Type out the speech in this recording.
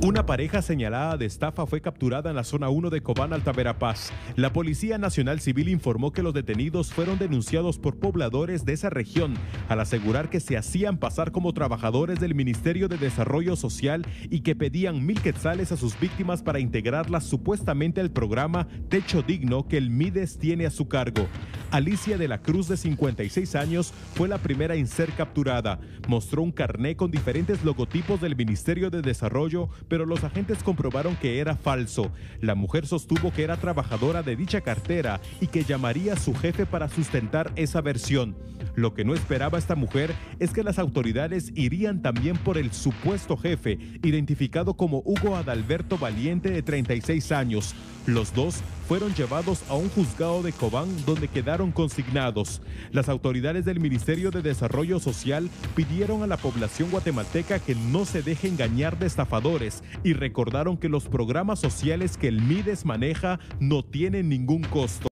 Una pareja señalada de estafa fue capturada en la zona 1 de Cobán, Altaverapaz. La Policía Nacional Civil informó que los detenidos fueron denunciados por pobladores de esa región al asegurar que se hacían pasar como trabajadores del Ministerio de Desarrollo Social y que pedían mil quetzales a sus víctimas para integrarlas supuestamente al programa Techo Digno que el Mides tiene a su cargo. Alicia de la Cruz, de 56 años, fue la primera en ser capturada. Mostró un carné con diferentes logotipos del Ministerio de Desarrollo, pero los agentes comprobaron que era falso. La mujer sostuvo que era trabajadora de dicha cartera y que llamaría a su jefe para sustentar esa versión. Lo que no esperaba esta mujer es que las autoridades irían también por el supuesto jefe, identificado como Hugo Adalberto Valiente de 36 años. Los dos fueron llevados a un juzgado de Cobán donde quedaron consignados. Las autoridades del Ministerio de Desarrollo Social pidieron a la población guatemalteca que no se deje engañar de estafadores y recordaron que los programas sociales que el MIDES maneja no tienen ningún costo.